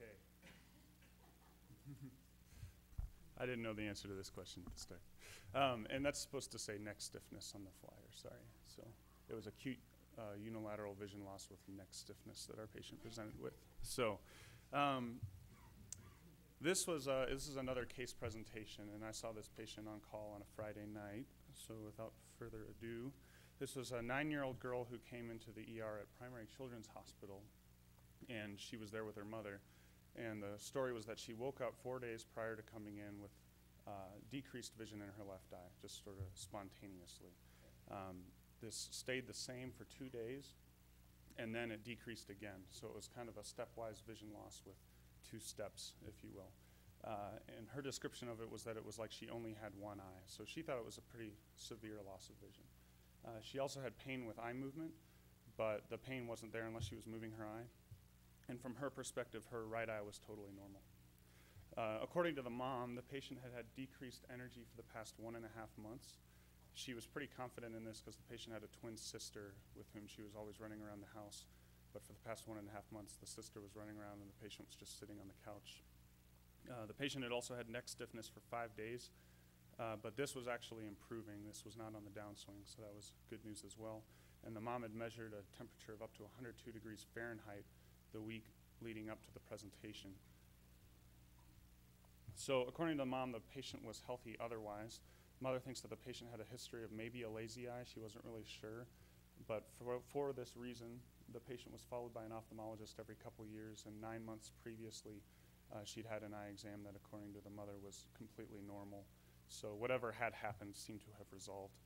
Okay. I didn't know the answer to this question at the start. Um, and that's supposed to say neck stiffness on the flyer, sorry. So it was acute uh, unilateral vision loss with neck stiffness that our patient presented with. So um, this was uh, this is another case presentation, and I saw this patient on call on a Friday night. So without further ado, this was a nine-year-old girl who came into the ER at Primary Children's Hospital, and she was there with her mother. And the story was that she woke up four days prior to coming in with uh, decreased vision in her left eye, just sort of spontaneously. Um, this stayed the same for two days, and then it decreased again. So it was kind of a stepwise vision loss with two steps, if you will. Uh, and her description of it was that it was like she only had one eye. So she thought it was a pretty severe loss of vision. Uh, she also had pain with eye movement, but the pain wasn't there unless she was moving her eye. And from her perspective, her right eye was totally normal. Uh, according to the mom, the patient had had decreased energy for the past one and a half months. She was pretty confident in this because the patient had a twin sister with whom she was always running around the house. But for the past one and a half months, the sister was running around and the patient was just sitting on the couch. Uh, the patient had also had neck stiffness for five days, uh, but this was actually improving. This was not on the downswing, so that was good news as well. And the mom had measured a temperature of up to 102 degrees Fahrenheit the week leading up to the presentation. So, according to the mom, the patient was healthy otherwise. Mother thinks that the patient had a history of maybe a lazy eye. She wasn't really sure. But for, for this reason, the patient was followed by an ophthalmologist every couple years, and nine months previously, uh, she'd had an eye exam that, according to the mother, was completely normal. So, whatever had happened seemed to have resolved.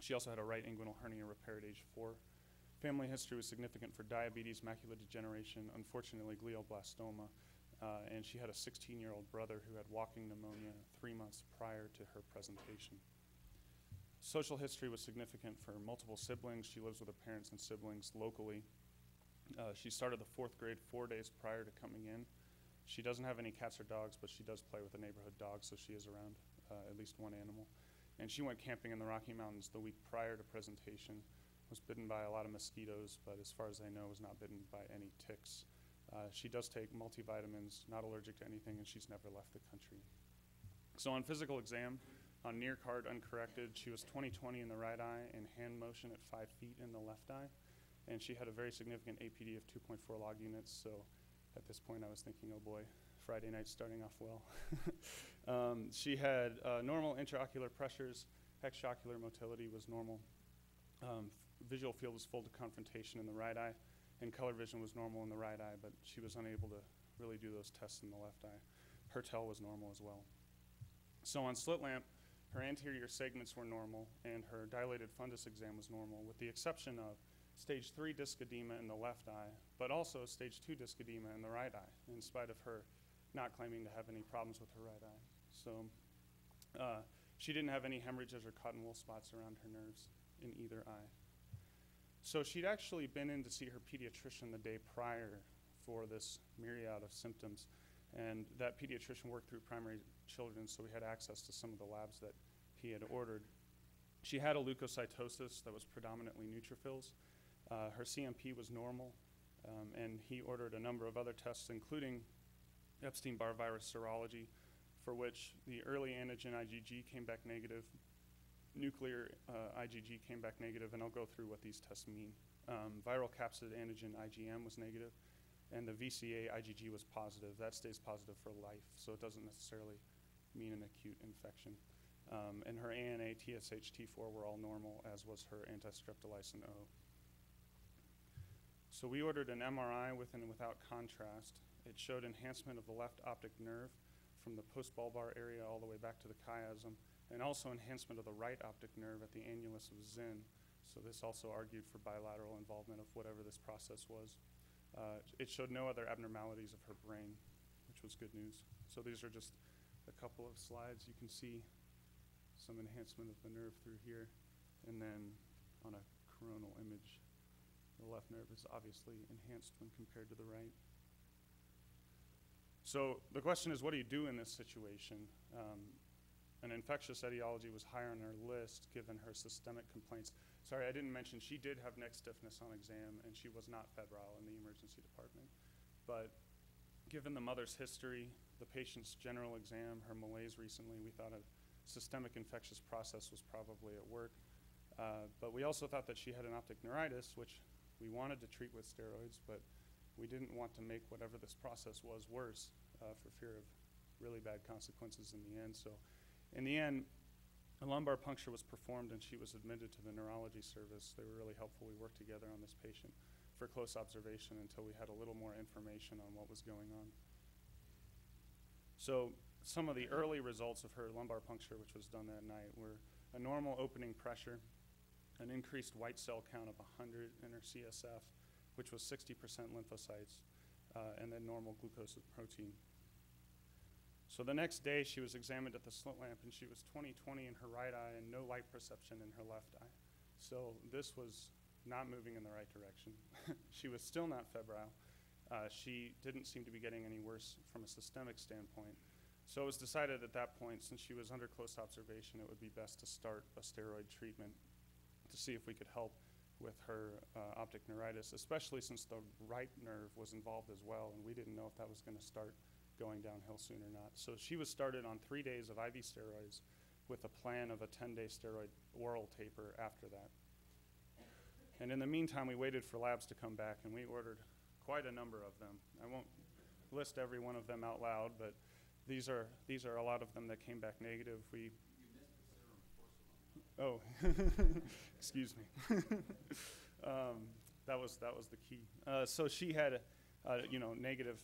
She also had a right inguinal hernia repair at age four. Family history was significant for diabetes, macular degeneration, unfortunately, glioblastoma, uh, and she had a 16 year old brother who had walking pneumonia three months prior to her presentation. Social history was significant for multiple siblings. She lives with her parents and siblings locally. Uh, she started the fourth grade four days prior to coming in. She doesn't have any cats or dogs, but she does play with a neighborhood dog, so she is around uh, at least one animal. And she went camping in the Rocky Mountains the week prior to presentation was bitten by a lot of mosquitoes, but as far as I know, was not bitten by any ticks. Uh, she does take multivitamins, not allergic to anything, and she's never left the country. So on physical exam, on near card uncorrected, she was 20/20 in the right eye and hand motion at five feet in the left eye, and she had a very significant APD of 2.4 log units. So at this point, I was thinking, oh boy, Friday night starting off well. um, she had uh, normal intraocular pressures, extraocular motility was normal. Um, visual field was full to confrontation in the right eye, and color vision was normal in the right eye, but she was unable to really do those tests in the left eye. Hertel was normal as well. So on slit lamp, her anterior segments were normal, and her dilated fundus exam was normal, with the exception of stage three disc edema in the left eye, but also stage two disc edema in the right eye, in spite of her not claiming to have any problems with her right eye. So uh, she didn't have any hemorrhages or cotton wool spots around her nerves in either eye. So she'd actually been in to see her pediatrician the day prior for this myriad of symptoms. And that pediatrician worked through primary children, so we had access to some of the labs that he had ordered. She had a leukocytosis that was predominantly neutrophils. Uh, her CMP was normal, um, and he ordered a number of other tests, including Epstein Barr virus serology, for which the early antigen IgG came back negative, nuclear uh, IgG came back negative, and I'll go through what these tests mean. Um, viral capsid antigen IgM was negative, and the VCA IgG was positive. That stays positive for life, so it doesn't necessarily mean an acute infection. Um, and her ANA, TSH, T4 were all normal, as was her antistreptolysin O. So we ordered an MRI with and without contrast. It showed enhancement of the left optic nerve from the postbulbar area all the way back to the chiasm and also enhancement of the right optic nerve at the annulus of Zinn. So this also argued for bilateral involvement of whatever this process was. Uh, it showed no other abnormalities of her brain, which was good news. So these are just a couple of slides. You can see some enhancement of the nerve through here, and then on a coronal image, the left nerve is obviously enhanced when compared to the right. So the question is, what do you do in this situation? Um, an infectious etiology was higher on her list given her systemic complaints. Sorry, I didn't mention she did have neck stiffness on exam and she was not febrile in the emergency department. But given the mother's history, the patient's general exam, her malaise recently, we thought a systemic infectious process was probably at work. Uh, but we also thought that she had an optic neuritis, which we wanted to treat with steroids, but we didn't want to make whatever this process was worse uh, for fear of really bad consequences in the end. So, in the end, a lumbar puncture was performed and she was admitted to the neurology service. They were really helpful. We worked together on this patient for close observation until we had a little more information on what was going on. So, some of the early results of her lumbar puncture, which was done that night, were a normal opening pressure, an increased white cell count of 100 in her CSF, which was 60% lymphocytes, uh, and then normal glucose protein. So the next day, she was examined at the slit lamp, and she was 20/20 in her right eye and no light perception in her left eye. So this was not moving in the right direction. she was still not febrile. Uh, she didn't seem to be getting any worse from a systemic standpoint. So it was decided at that point, since she was under close observation, it would be best to start a steroid treatment to see if we could help with her uh, optic neuritis, especially since the right nerve was involved as well, and we didn't know if that was going to start going downhill soon or not. So she was started on three days of IV steroids with a plan of a 10 day steroid oral taper after that. And in the meantime, we waited for labs to come back, and we ordered quite a number of them. I won't list every one of them out loud, but these are, these are a lot of them that came back negative. We Oh, excuse me. um, that was that was the key. Uh, so she had, uh, you know, negative,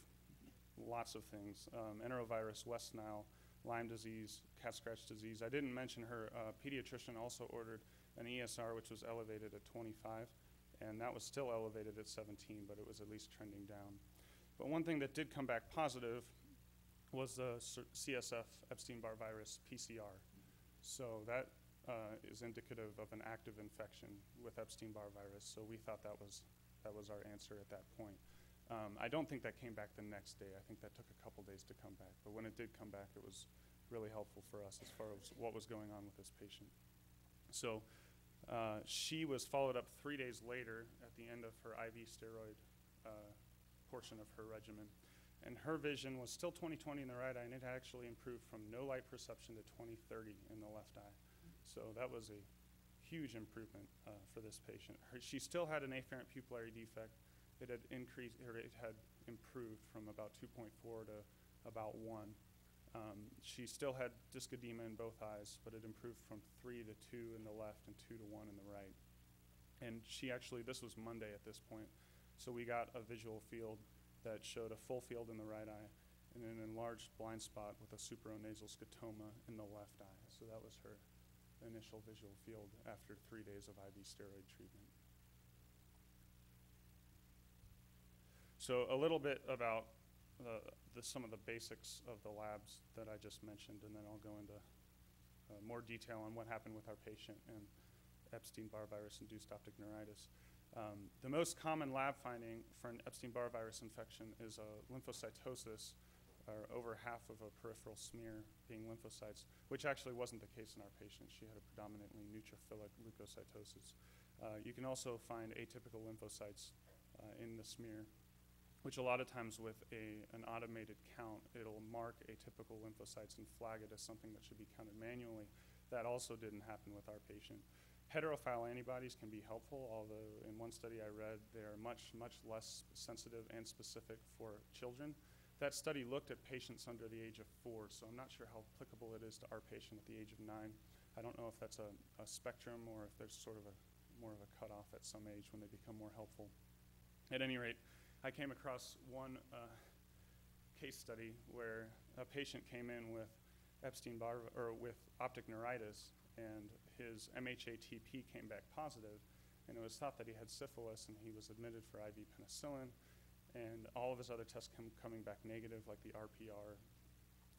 lots of things: um, enterovirus, West Nile, Lyme disease, cat scratch disease. I didn't mention her uh, pediatrician also ordered an ESR, which was elevated at 25, and that was still elevated at 17, but it was at least trending down. But one thing that did come back positive was the CSF Epstein-Barr virus PCR. So that uh, is indicative of an active infection with Epstein-Barr virus. So we thought that was that was our answer at that point. Um, I don't think that came back the next day. I think that took a couple days to come back. But when it did come back, it was really helpful for us as far as what was going on with this patient. So uh, she was followed up three days later at the end of her IV steroid uh, portion of her regimen. And her vision was still 20/20 in the right eye, and it actually improved from no light perception to 20/30 in the left eye. So that was a huge improvement uh, for this patient. Her, she still had an afferent pupillary defect. It had increased, or it had improved from about 2.4 to about 1. Um, she still had disc edema in both eyes, but it improved from 3 to 2 in the left and 2 to 1 in the right. And she actually, this was Monday at this point, so we got a visual field that showed a full field in the right eye and an enlarged blind spot with a superonasal scotoma in the left eye. So that was her initial visual field after three days of IV steroid treatment. So a little bit about uh, the, some of the basics of the labs that I just mentioned, and then I'll go into uh, more detail on what happened with our patient and Epstein-Barr virus-induced optic neuritis. Um, the most common lab finding for an Epstein-Barr virus infection is a lymphocytosis or over half of a peripheral smear being lymphocytes, which actually wasn't the case in our patient. She had a predominantly neutrophilic leukocytosis. Uh, you can also find atypical lymphocytes uh, in the smear, which a lot of times with a, an automated count, it'll mark atypical lymphocytes and flag it as something that should be counted manually. That also didn't happen with our patient. Heterophile antibodies can be helpful, although in one study I read, they are much, much less sensitive and specific for children. That study looked at patients under the age of four, so I'm not sure how applicable it is to our patient at the age of nine. I don't know if that's a, a spectrum or if there's sort of a more of a cutoff at some age when they become more helpful. At any rate, I came across one uh, case study where a patient came in with Epstein-Barr or with optic neuritis, and his MHATP came back positive, and it was thought that he had syphilis, and he was admitted for IV penicillin and all of his other tests come, coming back negative, like the RPR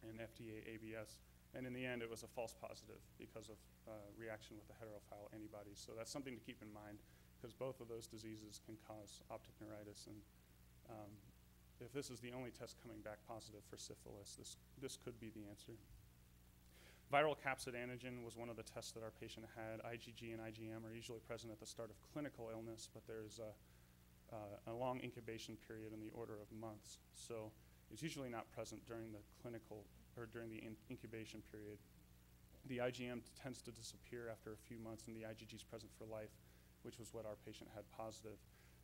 and FTA ABS. And in the end, it was a false positive because of uh, reaction with the heterophile antibodies. So that's something to keep in mind because both of those diseases can cause optic neuritis. And um, if this is the only test coming back positive for syphilis, this, this could be the answer. Viral capsid antigen was one of the tests that our patient had. IgG and IgM are usually present at the start of clinical illness, but there's a uh, a long incubation period in the order of months. So it's usually not present during the clinical or during the in- incubation period. The IgM tends to disappear after a few months, and the IgG is present for life, which was what our patient had positive.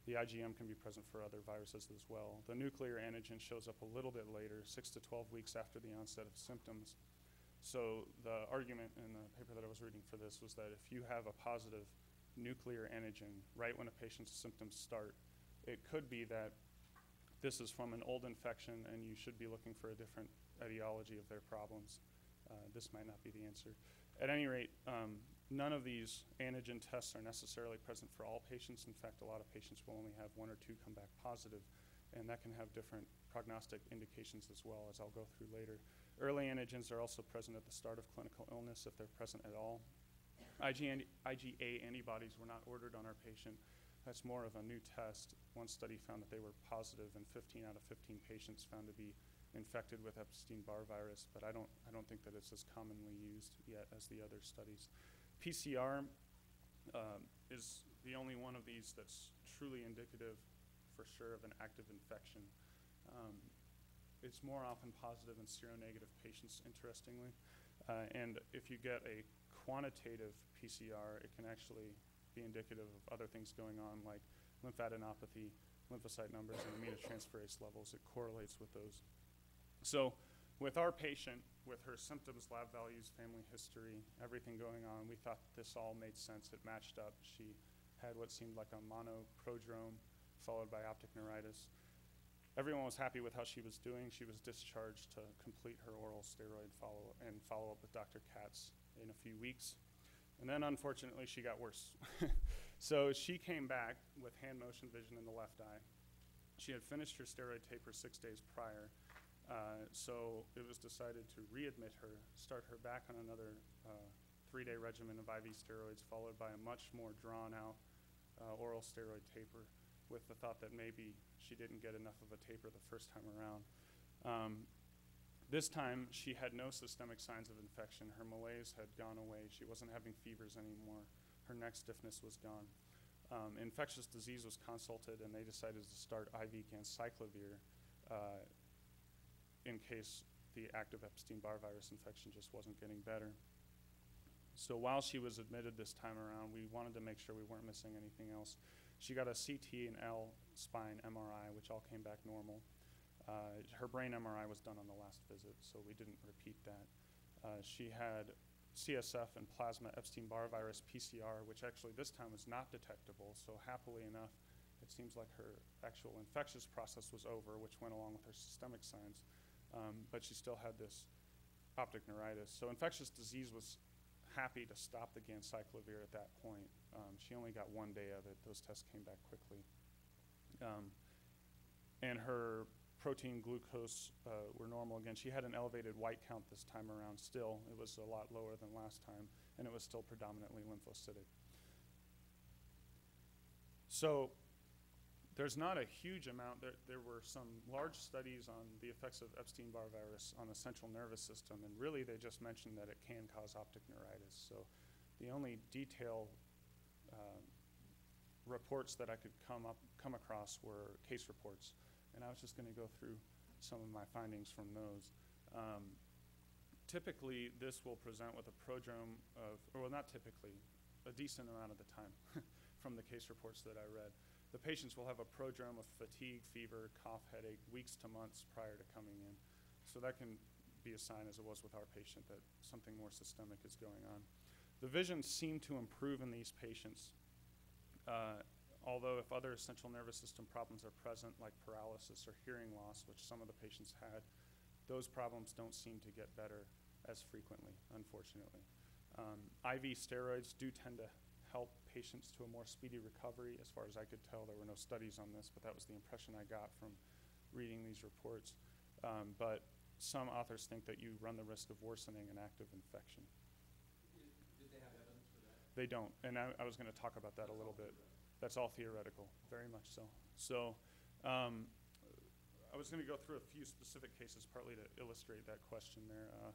The IgM can be present for other viruses as well. The nuclear antigen shows up a little bit later, six to 12 weeks after the onset of symptoms. So the argument in the paper that I was reading for this was that if you have a positive nuclear antigen right when a patient's symptoms start, it could be that this is from an old infection and you should be looking for a different etiology of their problems. Uh, this might not be the answer. At any rate, um, None of these antigen tests are necessarily present for all patients. In fact, a lot of patients will only have one or two come back positive, and that can have different prognostic indications as well, as I'll go through later. Early antigens are also present at the start of clinical illness if they're present at all. IgA, antibodies were not ordered on our patient. That's more of a new test. One study found that they were positive, and 15 out of 15 patients found to be infected with Epstein-Barr virus, but I don't, I don't think that it's as commonly used yet as the other studies. PCR um, is the only one of these that's truly indicative for sure of an active infection. Um, it's more often positive in seronegative patients, interestingly. Uh, and if you get a quantitative PCR, it can actually be indicative of other things going on like lymphadenopathy, lymphocyte numbers, and aminotransferase levels. It correlates with those. So with our patient, with her symptoms, lab values, family history, everything going on, we thought this all made sense. It matched up. She had what seemed like a monoprodrome followed by optic neuritis. Everyone was happy with how she was doing. She was discharged to complete her oral steroid follow and follow up with Dr. Katz in a few weeks. And then unfortunately, she got worse. so she came back with hand motion vision in the left eye. She had finished her steroid taper six days prior uh, so it was decided to readmit her, start her back on another uh, three-day regimen of IV steroids, followed by a much more drawn-out uh, oral steroid taper, with the thought that maybe she didn't get enough of a taper the first time around. Um, this time, she had no systemic signs of infection. Her malaise had gone away. She wasn't having fevers anymore. Her neck stiffness was gone. Um, infectious disease was consulted, and they decided to start IV ganciclovir. Uh, in case the active Epstein-Barr virus infection just wasn't getting better. So while she was admitted this time around, we wanted to make sure we weren't missing anything else. She got a CT and L spine MRI, which all came back normal. Uh, her brain MRI was done on the last visit, so we didn't repeat that. Uh, she had CSF and plasma Epstein-Barr virus PCR, which actually this time was not detectable. So happily enough, it seems like her actual infectious process was over, which went along with her systemic signs um, but she still had this optic neuritis. So infectious disease was happy to stop the ganciclovir at that point. Um, she only got one day of it. Those tests came back quickly. Um, and her protein glucose uh, were normal again. She had an elevated white count this time around still. It was a lot lower than last time, and it was still predominantly lymphocytic. So there's not a huge amount. There, there were some large studies on the effects of Epstein-Barr virus on the central nervous system, and really they just mentioned that it can cause optic neuritis. So the only detailed uh, reports that I could come up come across were case reports, and I was just going to go through some of my findings from those. Um, typically, this will present with a prodrome of, or well, not typically, a decent amount of the time from the case reports that I read the patients will have a prodrome of fatigue, fever, cough, headache, weeks to months prior to coming in. So that can be a sign, as it was with our patient, that something more systemic is going on. The vision seemed to improve in these patients, uh, although if other central nervous system problems are present, like paralysis or hearing loss, which some of the patients had, those problems don't seem to get better as frequently, unfortunately. Um, IV steroids do tend to help patients to a more speedy recovery. As far as I could tell, there were no studies on this, but that was the impression I got from reading these reports. Um, but some authors think that you run the risk of worsening an active infection. Did they have evidence for that? They don't, and I, I was going to talk about that a little bit. That's all theoretical, very much so. So, um, I was going to go through a few specific cases, partly to illustrate that question there. Uh,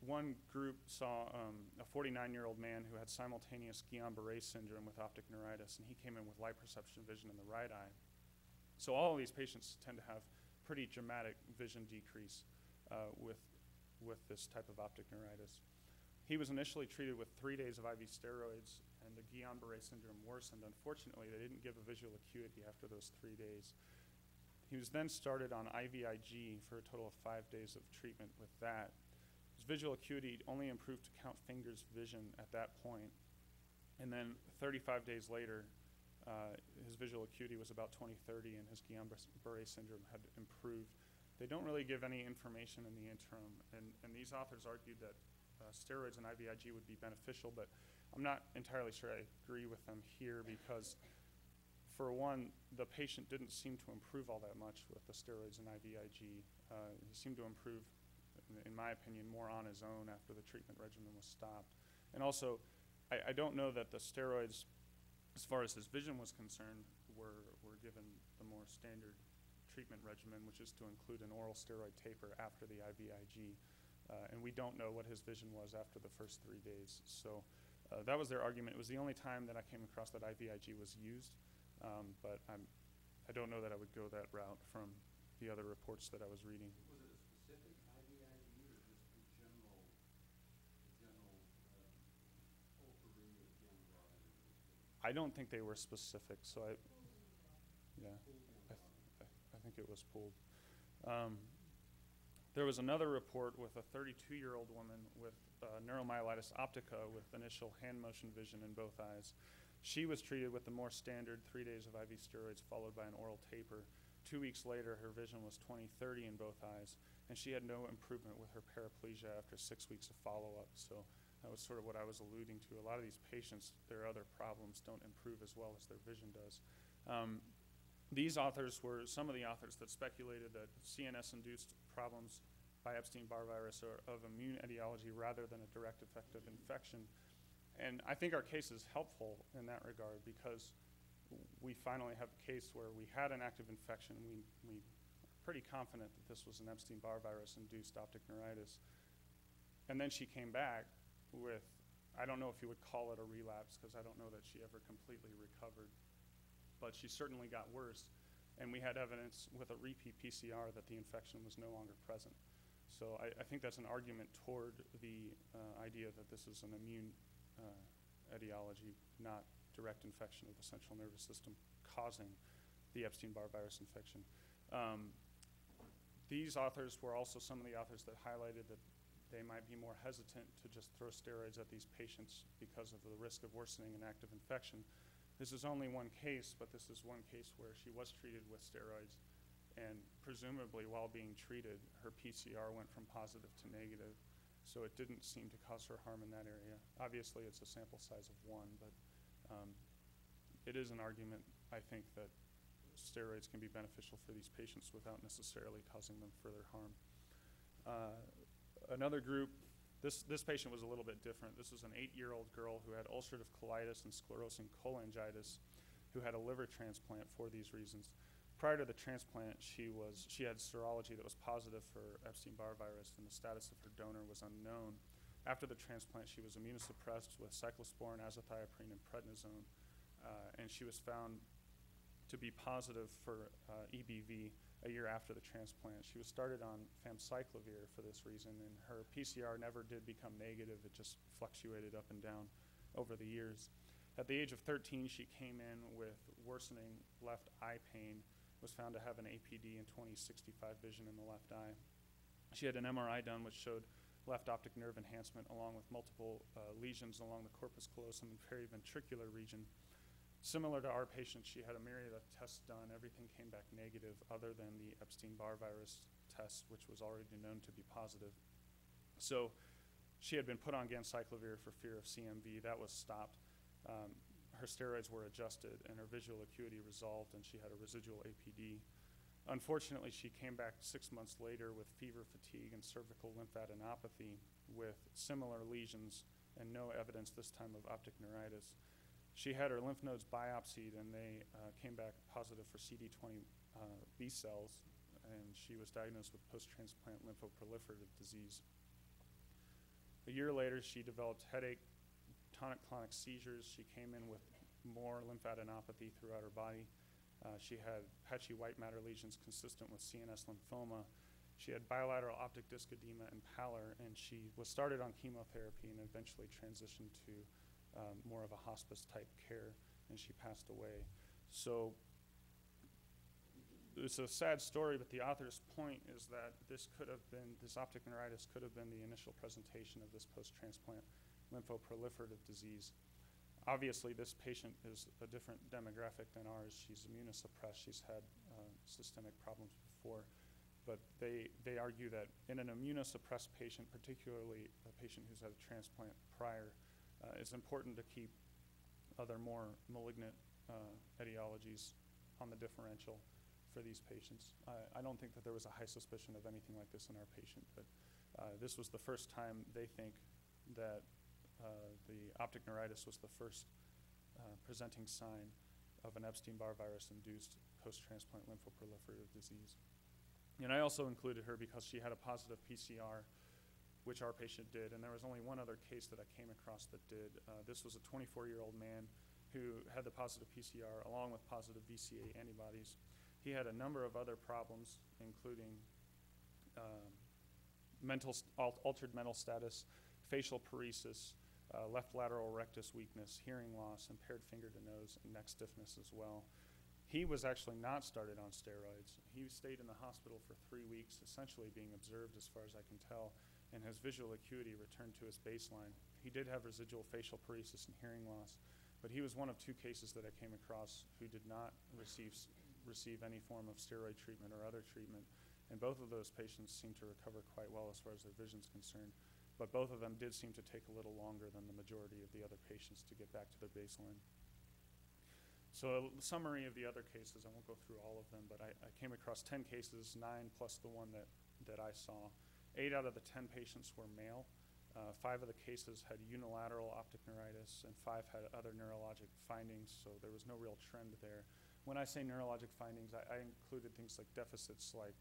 one group saw um, a 49-year-old man who had simultaneous Guillain-Barré syndrome with optic neuritis, and he came in with light perception vision in the right eye. So all of these patients tend to have pretty dramatic vision decrease uh, with, with this type of optic neuritis. He was initially treated with three days of IV steroids, and the Guillain-Barré syndrome worsened. Unfortunately, they didn't give a visual acuity after those three days. He was then started on IVIG for a total of five days of treatment with that. Visual acuity only improved to count fingers vision at that point. And then 35 days later, uh, his visual acuity was about 20/30, and his Guillain-Barré syndrome had improved. They don't really give any information in the interim, and, and these authors argued that uh, steroids and IVIG would be beneficial, but I'm not entirely sure I agree with them here because, for one, the patient didn't seem to improve all that much with the steroids and IVIG. Uh, he seemed to improve, in, my opinion, more on his own after the treatment regimen was stopped. And also, I, I don't know that the steroids, as far as his vision was concerned, were, were given the more standard treatment regimen, which is to include an oral steroid taper after the IVIG. Uh, and we don't know what his vision was after the first three days. So uh, that was their argument. It was the only time that I came across that IVIG was used, um, but I'm, I don't know that I would go that route from the other reports that I was reading. Was it a specific IVIG or just the general, the general, uh, potpourri of Guillain-Barré that was given? I don't think they were specific, so I, yeah, I, Guillain-Barré. I think it was pooled. Um, there was another report with a 32-year-old woman with uh, neuromyelitis optica with initial hand motion vision in both eyes. She was treated with the more standard three days of IV steroids followed by an oral taper. Two weeks later, her vision was 20/30 in both eyes, and she had no improvement with her paraplegia after six weeks of follow-up. So that was sort of what I was alluding to. A lot of these patients, their other problems don't improve as well as their vision does. Um, these authors were some of the authors that speculated that CNS-induced problems by Epstein-Barr virus are of immune etiology rather than a direct effect of infection. And I think our case is helpful in that regard because we finally have a case where we had an active infection. We, we are pretty confident that this was an Epstein-Barr virus-induced optic neuritis. And then she came back with, I don't know if you would call it a relapse because I don't know that she ever completely recovered, but she certainly got worse. And we had evidence with a repeat PCR that the infection was no longer present. So I, I think that's an argument toward the uh, idea that this is an immune uh, etiology, not direct infection of the central nervous system causing the Epstein-Barr virus infection. Um, these authors were also some of the authors that highlighted that they might be more hesitant to just throw steroids at these patients because of the risk of worsening an active infection. This is only one case, but this is one case where she was treated with steroids, and presumably while being treated, her PCR went from positive to negative, so it didn't seem to cause her harm in that area. Obviously, it's a sample size of one, but um, it is an argument, I think, that steroids can be beneficial for these patients without necessarily causing them further harm. Uh, another group, this, this patient was a little bit different. This was an eight-year-old girl who had ulcerative colitis and sclerosing cholangitis who had a liver transplant for these reasons. Prior to the transplant, she was she had serology that was positive for Epstein-Barr virus, and the status of her donor was unknown. After the transplant, she was immunosuppressed with cyclosporin, azathioprine, and prednisone, uh, and she was found to be positive for uh, EBV a year after the transplant. She was started on famciclovir for this reason, and her PCR never did become negative. It just fluctuated up and down over the years. At the age of 13, she came in with worsening left eye pain, was found to have an APD and 2065 vision in the left eye. She had an MRI done which showed left optic nerve enhancement along with multiple uh, lesions along the corpus callosum and periventricular region. Similar to our patient, she had a myriad of tests done. Everything came back negative other than the Epstein-Barr virus test, which was already known to be positive. So she had been put on ganciclovir for fear of CMV. That was stopped. Um, her steroids were adjusted and her visual acuity resolved and she had a residual APD. Unfortunately, she came back six months later with fever, fatigue, and cervical lymphadenopathy with similar lesions and no evidence this time of optic neuritis. She had her lymph nodes biopsied and they uh, came back positive for CD20 uh, B cells, and she was diagnosed with post-transplant lymphoproliferative disease. A year later, she developed headache, tonic-clonic seizures. She came in with more lymphadenopathy throughout her body. Uh, she had patchy white matter lesions consistent with CNS lymphoma. She had bilateral optic disc edema and pallor, and she was started on chemotherapy and eventually transitioned to um, more of a hospice type care, and she passed away. So it's a sad story, but the author's point is that this could have been, this optic neuritis could have been the initial presentation of this post transplant lymphoproliferative disease. Obviously, this patient is a different demographic than ours. She's immunosuppressed, she's had uh, systemic problems before. But they, they argue that in an immunosuppressed patient, particularly a patient who's had a transplant prior, uh, it's important to keep other more malignant uh, etiologies on the differential for these patients. I, I don't think that there was a high suspicion of anything like this in our patient, but uh, this was the first time they think that uh, the optic neuritis was the first uh, presenting sign of an Epstein-Barr virus-induced post-transplant lymphoproliferative disease. And I also included her because she had a positive PCR, which our patient did, and there was only one other case that I came across that did. Uh, this was a 24-year-old man who had the positive PCR along with positive VCA antibodies. He had a number of other problems, including um, mental altered mental status, facial paresis, uh, left lateral rectus weakness, hearing loss, impaired finger to nose, and neck stiffness as well. He was actually not started on steroids. He stayed in the hospital for three weeks, essentially being observed as far as I can tell, and his visual acuity returned to his baseline. He did have residual facial paresis and hearing loss, but he was one of two cases that I came across who did not receive, receive any form of steroid treatment or other treatment. And both of those patients seemed to recover quite well as far as their vision is concerned. But both of them did seem to take a little longer than the majority of the other patients to get back to their baseline. So a summary of the other cases, I won't go through all of them, but I, I came across 10 cases, nine plus the one that, that I saw. Eight out of the 10 patients were male. Uh, five of the cases had unilateral optic neuritis, and five had other neurologic findings, so there was no real trend there. When I say neurologic findings, I, I included things like deficits like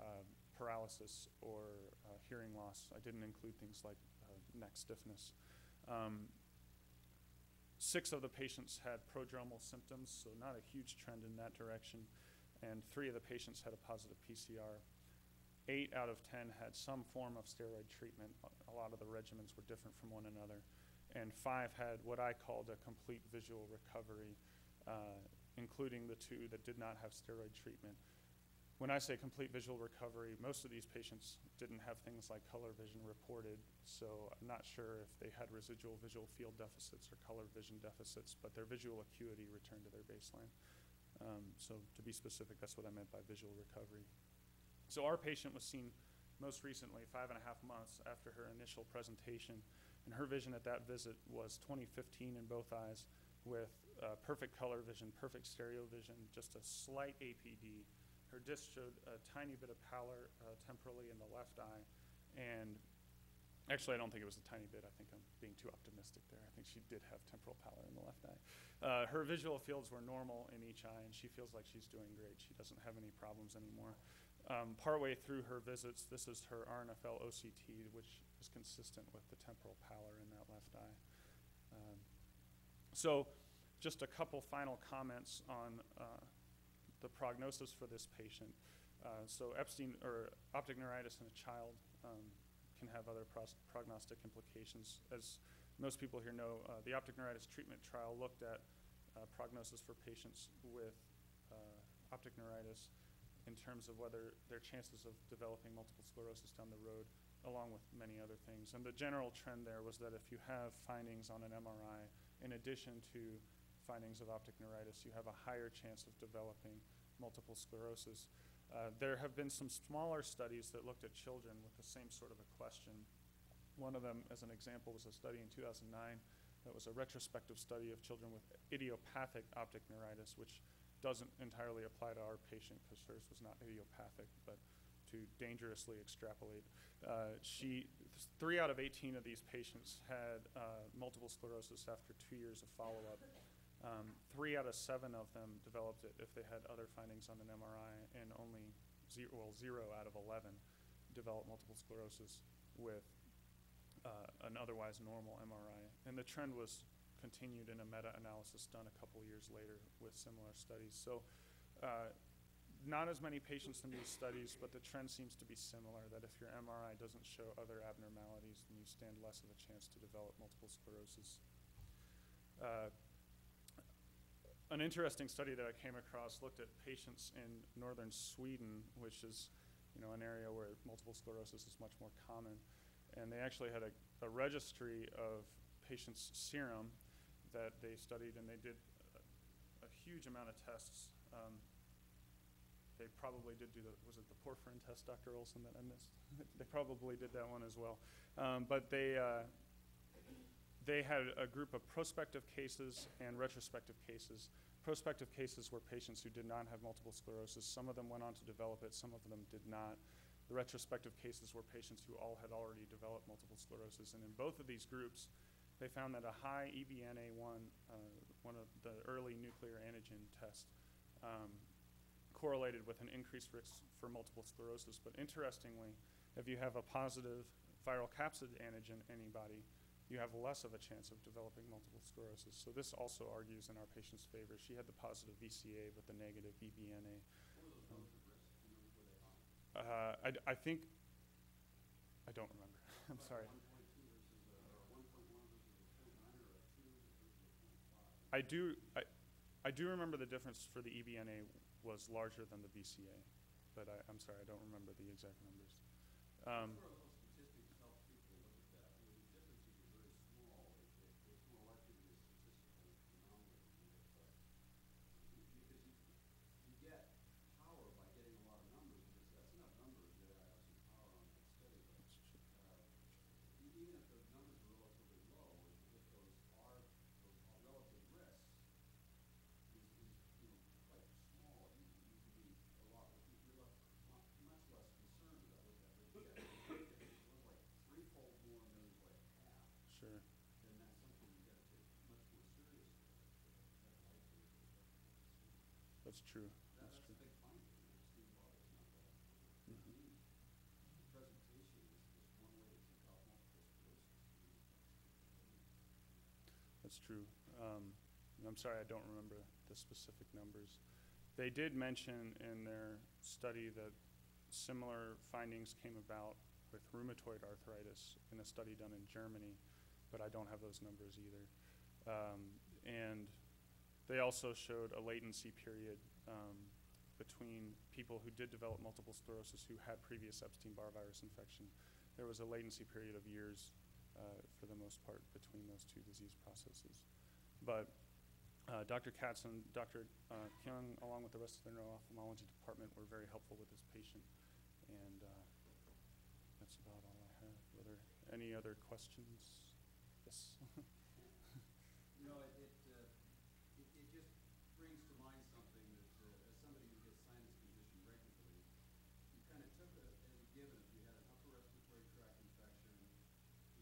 uh, paralysis or uh, hearing loss. I didn't include things like uh, neck stiffness. Um, Six of the patients had prodromal symptoms, so not a huge trend in that direction. And three of the patients had a positive PCR. Eight out of 10 had some form of steroid treatment. A lot of the regimens were different from one another. And five had what I called a complete visual recovery, uh, including the two that did not have steroid treatment. When I say complete visual recovery, most of these patients didn't have things like color vision reported, so I'm not sure if they had residual visual field deficits or color vision deficits, but their visual acuity returned to their baseline. Um, so to be specific, that's what I meant by visual recovery. So our patient was seen most recently five and a half months after her initial presentation, and her vision at that visit was 2015 in both eyes with uh, perfect color vision, perfect stereo vision, just a slight APD her disc showed a tiny bit of pallor uh, temporally in the left eye, and actually, I don't think it was a tiny bit. I think I'm being too optimistic there. I think she did have temporal pallor in the left eye. Uh, her visual fields were normal in each eye, and she feels like she's doing great. She doesn't have any problems anymore. Um, partway through her visits, this is her RNFL OCT, which is consistent with the temporal pallor in that left eye. Um, so, just a couple final comments on uh, the prognosis for this patient. Uh, so Epstein or optic neuritis in a child um, can have other prognostic implications. As most people here know, uh, the optic neuritis treatment trial looked at uh, prognosis for patients with uh, optic neuritis in terms of whether their chances of developing multiple sclerosis down the road, along with many other things. And the general trend there was that if you have findings on an MRI, in addition to findings of optic neuritis, you have a higher chance of developing multiple sclerosis. Uh, there have been some smaller studies that looked at children with the same sort of a question. One of them, as an example, was a study in 2009 that was a retrospective study of children with idiopathic optic neuritis, which doesn't entirely apply to our patient because hers was not idiopathic, but to dangerously extrapolate. Uh, she, three out of 18 of these patients had uh, multiple sclerosis after two years of follow-up. Um, three out of seven of them developed it if they had other findings on an MRI, and only zero, well, zero out of 11 developed multiple sclerosis with uh, an otherwise normal MRI. And the trend was continued in a meta analysis done a couple years later with similar studies. So uh, not as many patients in these studies, but the trend seems to be similar, that if your MRI doesn't show other abnormalities, then you stand less of a chance to develop multiple sclerosis. Uh, an interesting study that I came across looked at patients in northern Sweden, which is, you know, an area where multiple sclerosis is much more common. And they actually had a, a registry of patients' serum that they studied, and they did a, a huge amount of tests. Um, they probably did do the, was it the porphyrin test, Dr. Olson, that I missed? they probably did that one as well. Um, but they, uh, they had a group of prospective cases and retrospective cases. Prospective cases were patients who did not have multiple sclerosis. Some of them went on to develop it, some of them did not. The retrospective cases were patients who all had already developed multiple sclerosis. And in both of these groups, they found that a high E EBNA1, uh, one of the early nuclear antigen tests, um, correlated with an increased risk for multiple sclerosis. But interestingly, if you have a positive viral capsid antigen antibody, you have less of a chance of developing multiple sclerosis. So this also argues in our patient's favor. She had the positive VCA with the negative EBNA. Are? Uh, I, I think, I don't remember. I'm sorry. One point two versus a, or one point one versus a point nine, or a two versus a point five. I do, I, I do remember the difference for the EBNA was larger than the VCA, but I, I'm sorry, I don't remember the exact numbers. Um, Where are those statistics help people look at that? I mean, the differences are very small, it, it, it's more likely to be a statistical anomaly, isn't it? But, you- because you, you get power by getting a lot of numbers, but it's, that's enough numbers to have some power on that study, but, that's true. uh, e- even if the numbers are relatively low, if, if those are, those are relative risks is, is, you know, quite small, you, you can be a lot, you- you're left mu- much less concerned about what that rate check. If it was like threefold more and then it was like half, Sure. then that's something you gotta take much more seriously. That likely is what- That's true. That, That's that's true. a big finding, you know, Steve Ball, it's not that, Mhm. to me, presentation is just one way to take out multiple sclerosis. That's true. Um, I'm sorry, I don't remember the specific numbers. They did mention in their study that similar findings came about with rheumatoid arthritis in a study done in Germany, but I don't have those numbers either. Um, and they also showed a latency period um, between people who did develop multiple sclerosis who had previous Epstein-Barr virus infection. There was a latency period of years uh, for the most part between those two disease processes. But uh, Dr. Katz and Dr. Uh, Kyung, along with the rest of the neuro-ophthalmology department, were very helpful with this patient. And uh, that's about all I have. Were there any other questions? Yes. Know, it, it, it just brings to mind something that, uh, as somebody who gets sinus condition regularly, you kind of took it as a given, if you had an upper respiratory tract infection,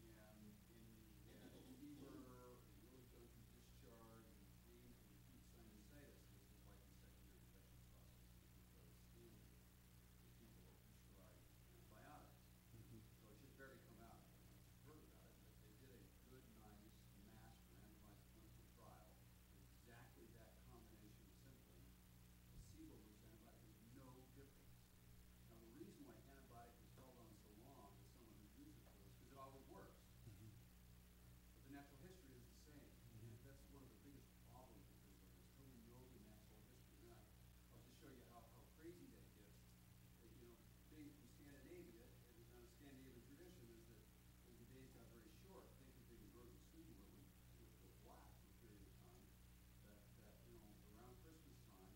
and, and you had fever, and really gunky discharge, and pain from acute sinusitis, this is like the secondary infectious process, this is very standard, if people are prescribed antibiotics. Mhm. So it should barely come out. I don't know if you've heard about it, but they did a good, nice, masked, randomized clinical trial. Exactly that combination of symptoms. Placebo versus antibiotic was no difference. Now, the reason why antibiotic is held on so long as someone who uses it for this, because it always works. Mhm. But the natural history is the same. And that's one of the biggest problems with this, like, is who knows the natural history. And I, I'll just show you how, how crazy that gets. Uh, You know, being from Scandinavia, and on a Scandinavian tradition is that as the days got very short, think of being in northern Sweden where we it would go black for a period of time, that, that, you know, around Christmas time,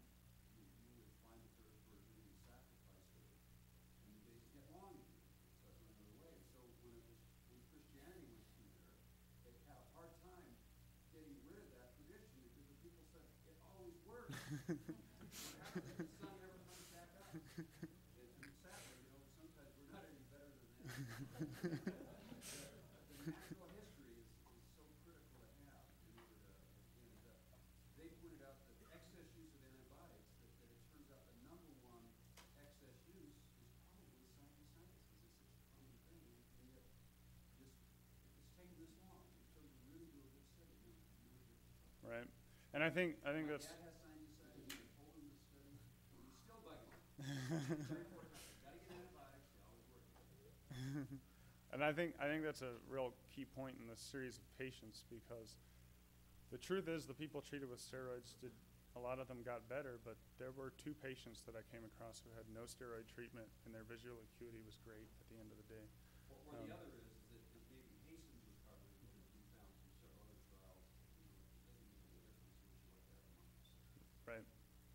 you, you would find that there were doing sacrifice of it and the days get long again. So that's another way. So when it was, when Christianity went through there, they had a hard time getting rid of that tradition because the people said, it always works. What happens is the sun never comes back up. And and sadly, you know, sometimes we're not any better than that. The natural history is, is so critical to have in order to, and, uh, they pointed out that excess use of antibiotics, that, that it turns out the number one excess use is probably sinusitis, because it's such a common thing, and, and yet, just, it's taken this long, so you really do a good study, no, no difference. Right. And I think I think that's dad has sinusitis, they told him to study, Very important. Gotta get antibiotics, they always work. And I think, I think that's a real key point in this series of patients because the truth is the people treated with steroids did, a lot of them got better, but there were two patients that I came across who had no steroid treatment and their visual acuity was great at the end of the day. Or, or the Um, other is, is that it maybe hastens recovery, because we found from several other trials, you know, it doesn't make a difference once you look at it months. Right,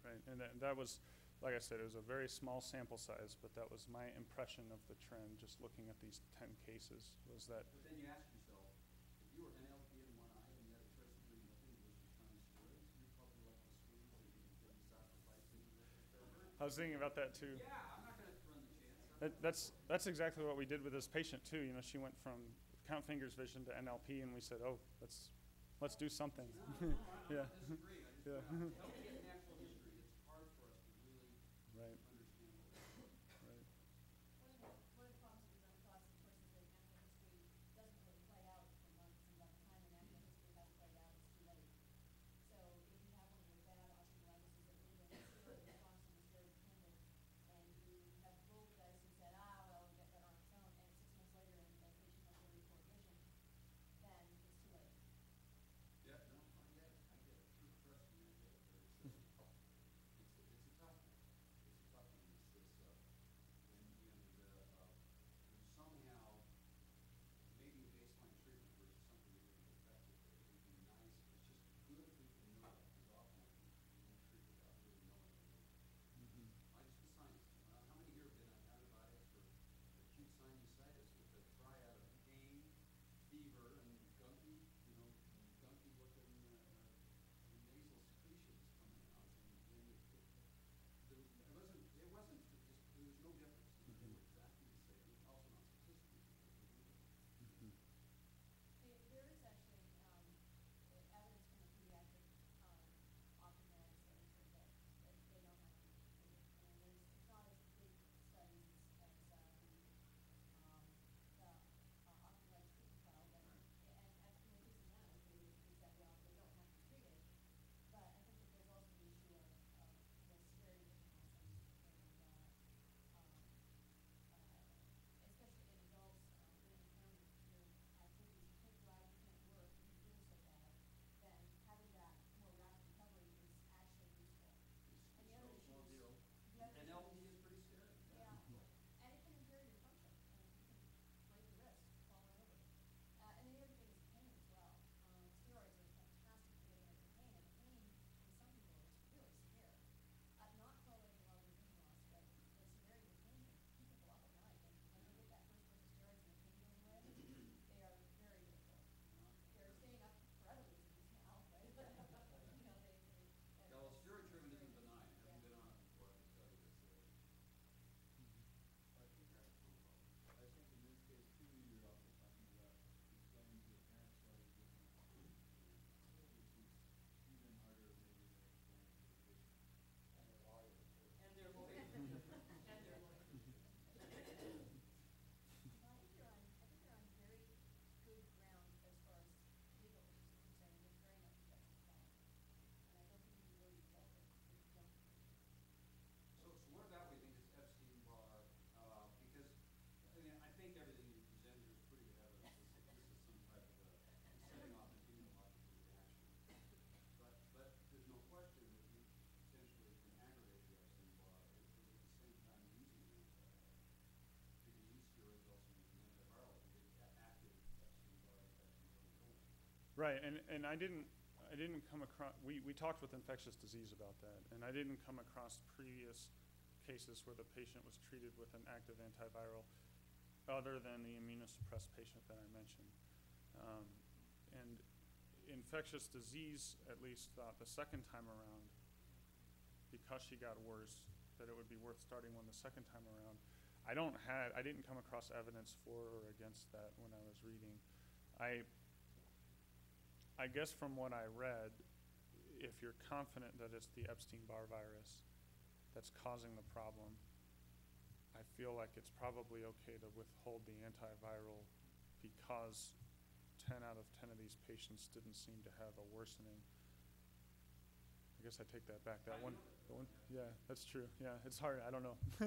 right. And that, that was, like I said, it was a very small sample size, but that was my impression of the trend, just looking at these ten cases, was that, But then you ask yourself, if you were NLP in one eye and you had a choice of doing nothing versus trying steroids, you're probably like the Swedes and you didn't sacrifice any I was thinking about that too. Yeah, I'm not gonna run the chance. That, that's, that's exactly what we did with this patient too. You know, she went from count fingers vision to NLP and we said, oh, let's, let's do something. No, no, Yeah. I'm not disagreeing, I just, Yeah. Right, and, and I didn't, I didn't come across, we, we talked with infectious disease about that, and I didn't come across previous cases where the patient was treated with an active antiviral other than the immunosuppressed patient that I mentioned. Um, and infectious disease at least thought the second time around, because she got worse, that it would be worth starting one the second time around. I don't had, I didn't come across evidence for or against that when I was reading. I, I guess from what I read, if you're confident that it's the Epstein-Barr virus that's causing the problem, I feel like it's probably okay to withhold the antiviral because ten out of ten of these patients didn't seem to have a worsening. I guess I take that back. That one, the one, yeah, that's true. Yeah, it's hard. I don't know.